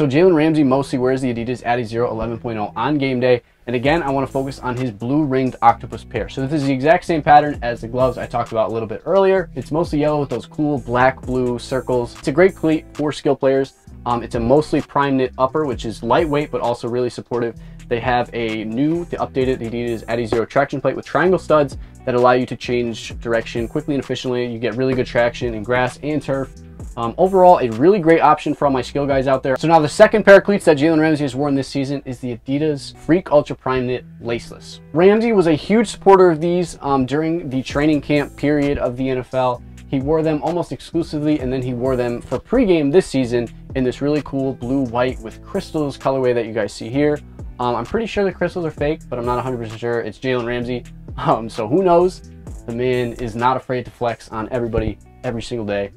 So Jalen Ramsey mostly wears the Adidas Adizero 11.0 on game day. And again, I want to focus on his blue ringed octopus pair. So this is the exact same pattern as the gloves I talked about a little bit earlier. It's mostly yellow with those cool black blue circles. It's a great cleat for skill players. Um, it's a mostly prime knit upper, which is lightweight, but also really supportive. They have a new, the updated Adidas Adizero traction plate with triangle studs that allow you to change direction quickly and efficiently. You get really good traction in grass and turf. Um, overall, a really great option for all my skill guys out there. So now the second pair of cleats that Jalen Ramsey has worn this season is the Adidas Freak Ultra Prime Knit Laceless. Ramsey was a huge supporter of these um, during the training camp period of the NFL. He wore them almost exclusively and then he wore them for pregame this season in this really cool blue white with crystals colorway that you guys see here. Um, I'm pretty sure the crystals are fake, but I'm not 100% sure. It's Jalen Ramsey. Um, so who knows? The man is not afraid to flex on everybody every single day.